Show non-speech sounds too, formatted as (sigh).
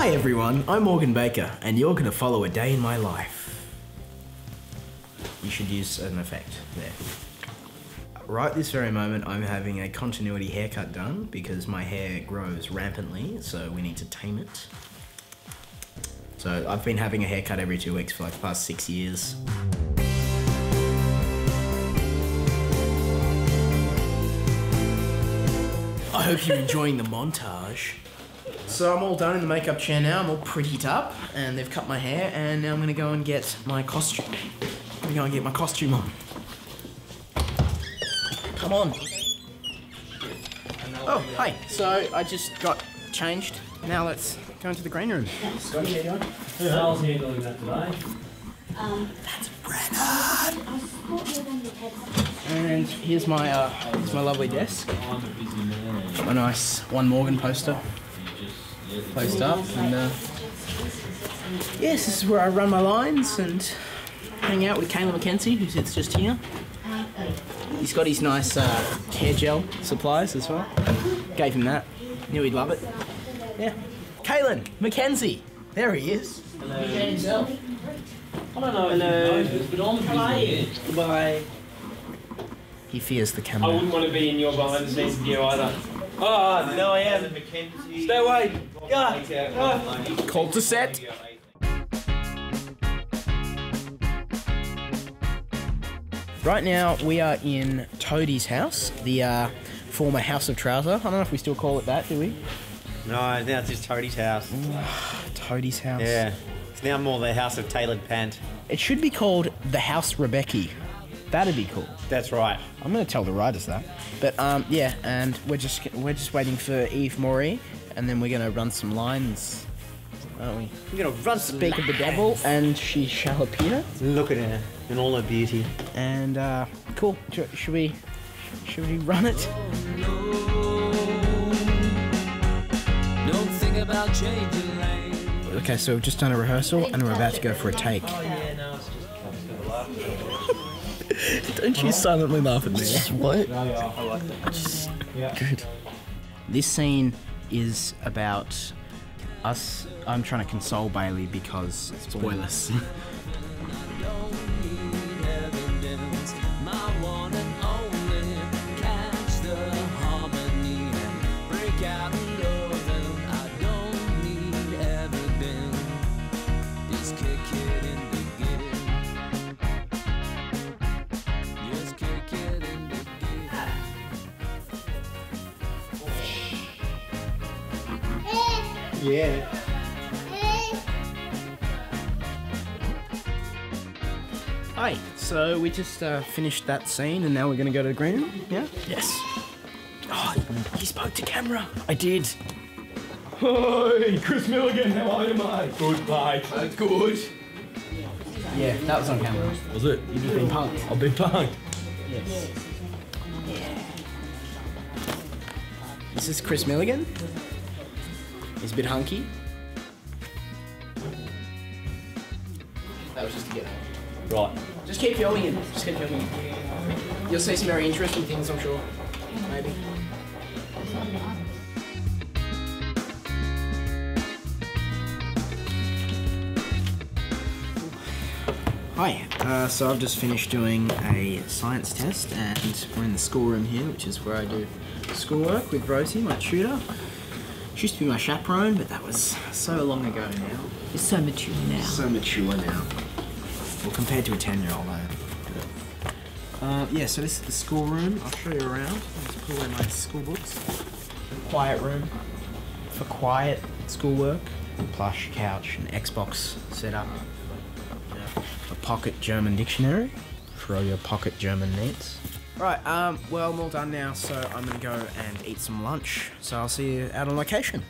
Hi everyone, I'm Morgan Baker, and you're gonna follow a day in my life. You should use an effect there. Right this very moment, I'm having a continuity haircut done because my hair grows rampantly, so we need to tame it. So I've been having a haircut every two weeks for like the past six years. I hope you're enjoying the montage. So I'm all done in the makeup chair now. I'm all prettied up, and they've cut my hair, and now I'm gonna go and get my costume. I'm gonna go and get my costume on. Come on. Oh, hi. So I just got changed. Now let's go into the green room. Scotty, how you doing? Sal's handling that today. And here's my uh, here's my lovely desk. I'm a busy man. A nice one Morgan poster placed up, and uh, yes, this is where I run my lines and hang out with Kayla McKenzie, who sits just here. He's got his nice uh, hair gel supplies as well. Gave him that. Knew he'd love it. Yeah. Kaylan McKenzie. There he is. Hello. I don't know if you but I'm a busy. Goodbye. He fears the camera. I wouldn't want to be in your behind the scenes video either. Oh, no, I am. Mackenzie. Stay away. Yeah. yeah. Called to set. Right now, we are in Toadie's house, the uh, former House of Trouser. I don't know if we still call it that, do we? No, now it's just Toadie's house. (sighs) Toadie's house. Yeah. It's now more the house of tailored pant. It should be called the House Rebecchi. That'd be cool. That's right. I'm gonna tell the writers that. But um, yeah, and we're just we're just waiting for Eve Morey, and then we're gonna run some lines, aren't we? We're gonna run some Speak of the devil, and she shall appear. Look at her in all her beauty. And uh, cool. Should, should we should we run it? Don't think about changing lanes. Okay, so we've just done a rehearsal, and we're about to go for a take. Don't you silently laugh at me. What? Good. This scene is about us. I'm trying to console Bailey because spoilers. Don't (laughs) Yeah. Hi. So we just uh, finished that scene, and now we're gonna go to the green room. Yeah. Yes. Oh, he spoke to camera. I did. Hi, Chris Milligan. How are you, mate? Good, mate. good. Yeah, that was on camera. Was it? You've just been punked. I've been punked. Yes. This is Chris Milligan. He's a bit hunky. That was just to get Right. Just keep going it. Just keep filming it. You'll see some very interesting things, I'm sure. Maybe. Hi, uh, so I've just finished doing a science test and we're in the schoolroom here, which is where I do schoolwork with Rosie, my tutor. She used to be my chaperone, but that was so long ago now. You're so mature now. So mature now. Well, compared to a 10 year old, I. Uh, yeah, so this is the schoolroom. I'll show you around. I'll just put away my school books. Quiet room for quiet schoolwork. Plush couch and Xbox setup. Yeah. A pocket German dictionary for all your pocket German needs. Right, um, well, I'm all done now, so I'm gonna go and eat some lunch. So I'll see you out on location.